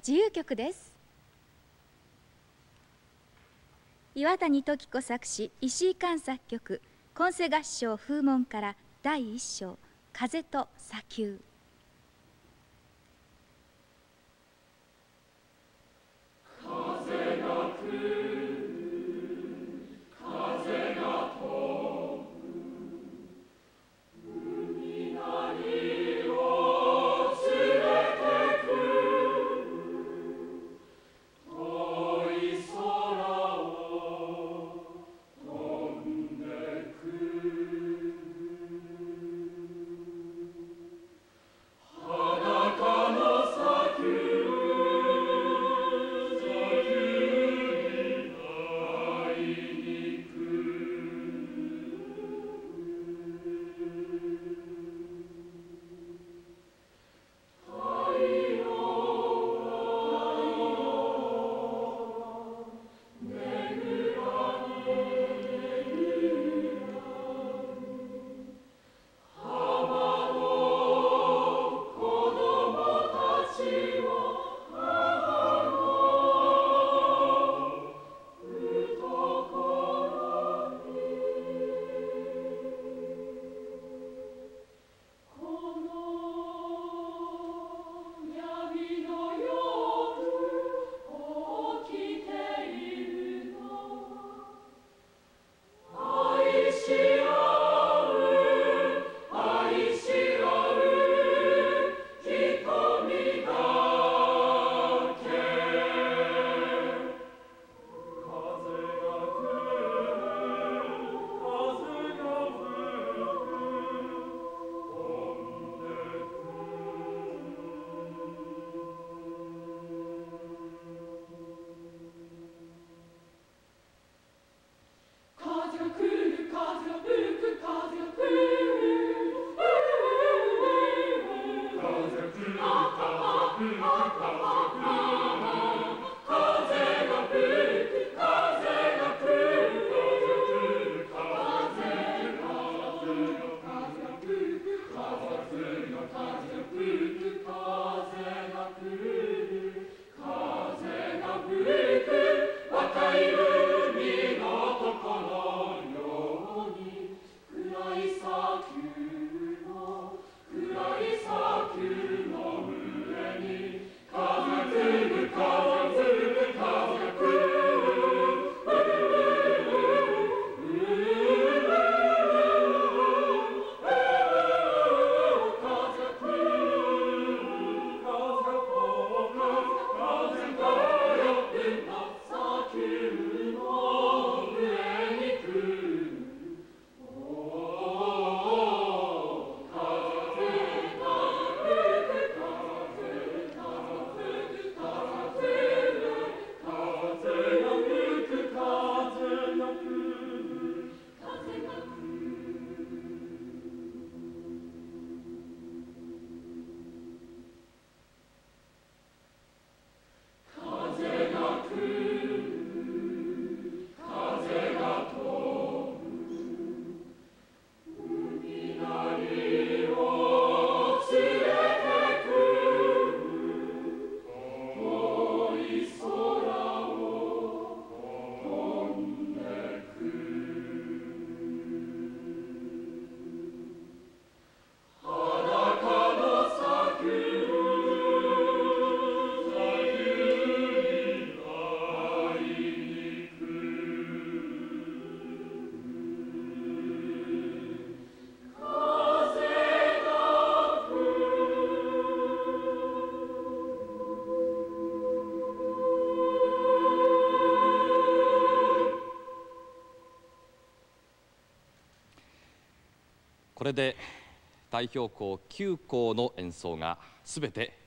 自由曲です。岩谷時子作詞石井寛作曲今世合唱風門から第1章風と砂丘。Oh, これで代表校9校の演奏が全て